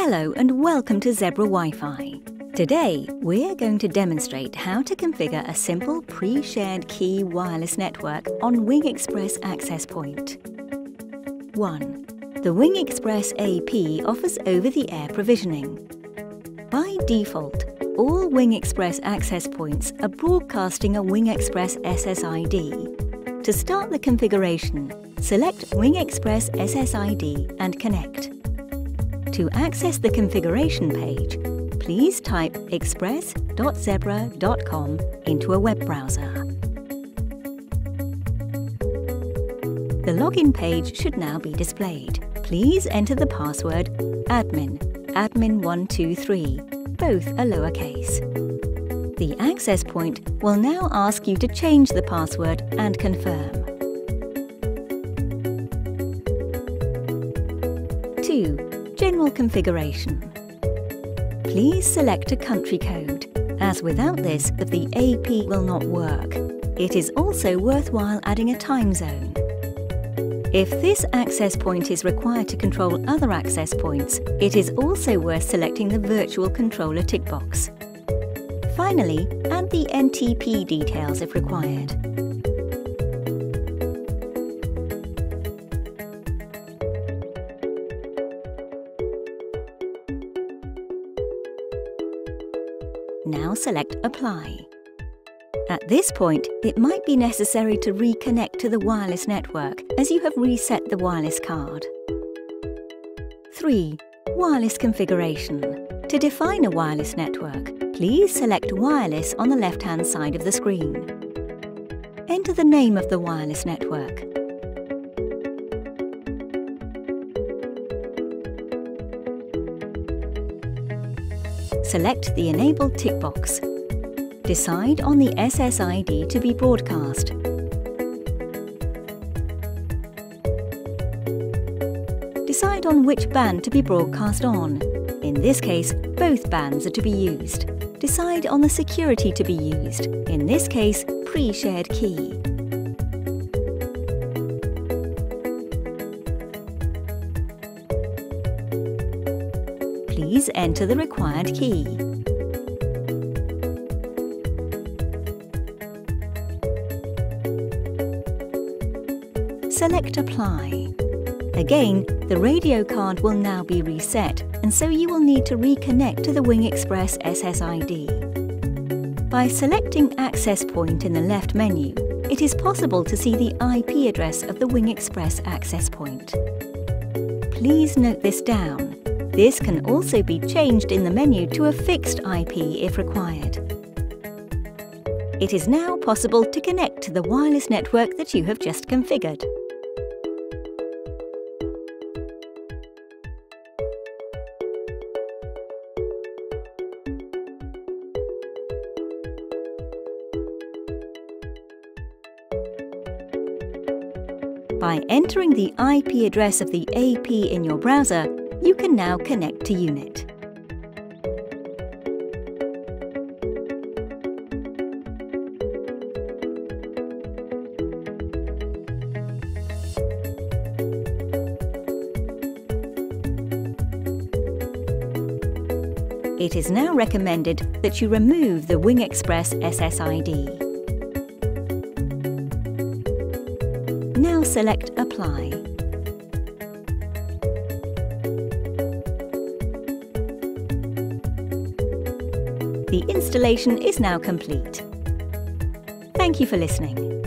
Hello and welcome to Zebra Wi-Fi. Today, we're going to demonstrate how to configure a simple pre-shared key wireless network on Wing Express access point. 1. The Wing Express AP offers over-the-air provisioning. By default, all Wing Express access points are broadcasting a Wing Express SSID. To start the configuration, select Wing Express SSID and connect. To access the configuration page, please type express.zebra.com into a web browser. The login page should now be displayed. Please enter the password admin, admin123, both are lowercase. The access point will now ask you to change the password and confirm. 2. General configuration. Please select a country code, as without this the AP will not work. It is also worthwhile adding a time zone. If this access point is required to control other access points, it is also worth selecting the virtual controller tick box. Finally, add the NTP details if required. Now select Apply. At this point, it might be necessary to reconnect to the wireless network as you have reset the wireless card. 3. Wireless configuration. To define a wireless network, please select Wireless on the left-hand side of the screen. Enter the name of the wireless network. Select the Enable tick box. Decide on the SSID to be broadcast. Decide on which band to be broadcast on. In this case, both bands are to be used. Decide on the security to be used. In this case, pre-shared key. Please enter the required key. Select Apply. Again, the radio card will now be reset and so you will need to reconnect to the Wing Express SSID. By selecting Access Point in the left menu, it is possible to see the IP address of the Wing Express access point. Please note this down this can also be changed in the menu to a fixed IP if required. It is now possible to connect to the wireless network that you have just configured. By entering the IP address of the AP in your browser, you can now connect to UNIT. It is now recommended that you remove the Wing Express SSID. Now select Apply. The installation is now complete. Thank you for listening.